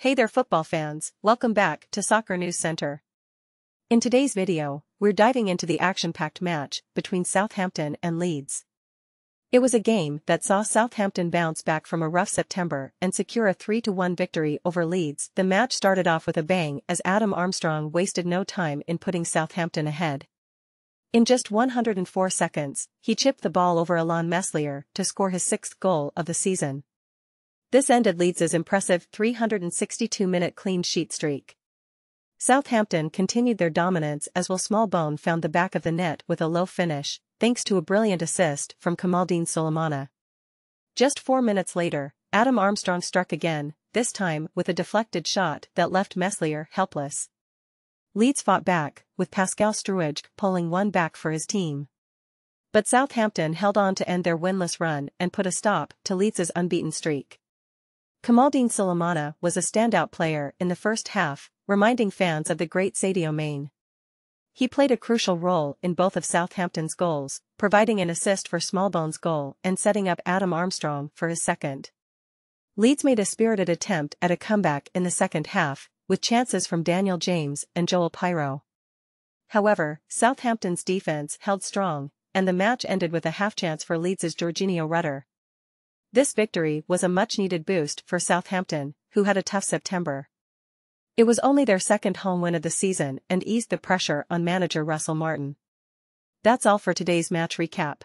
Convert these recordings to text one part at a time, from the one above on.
Hey there football fans, welcome back to Soccer News Center. In today's video, we're diving into the action-packed match between Southampton and Leeds. It was a game that saw Southampton bounce back from a rough September and secure a 3-1 victory over Leeds. The match started off with a bang as Adam Armstrong wasted no time in putting Southampton ahead. In just 104 seconds, he chipped the ball over Illan Meslier to score his sixth goal of the season. This ended Leeds' impressive 362-minute clean sheet streak. Southampton continued their dominance as Will Smallbone found the back of the net with a low finish, thanks to a brilliant assist from Kamaldeen Sulemana. Just four minutes later, Adam Armstrong struck again, this time with a deflected shot that left Meslier helpless. Leeds fought back, with Pascal Struijk pulling one back for his team. But Southampton held on to end their winless run and put a stop to Leeds' unbeaten streak. Kamaldeen Sulemana was a standout player in the first half, reminding fans of the great Sadio Mane. He played a crucial role in both of Southampton's goals, providing an assist for Smallbone's goal and setting up Adam Armstrong for his second. Leeds made a spirited attempt at a comeback in the second half, with chances from Daniel James and Joel Piroe. However, Southampton's defense held strong, and the match ended with a half chance for Leeds' Georginio Rutter. This victory was a much-needed boost for Southampton, who had a tough September. It was only their second home win of the season and eased the pressure on manager Russell Martin. That's all for today's match recap.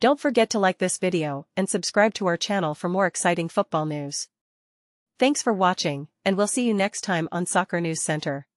Don't forget to like this video and subscribe to our channel for more exciting football news. Thanks for watching, and we'll see you next time on Soccer News Center.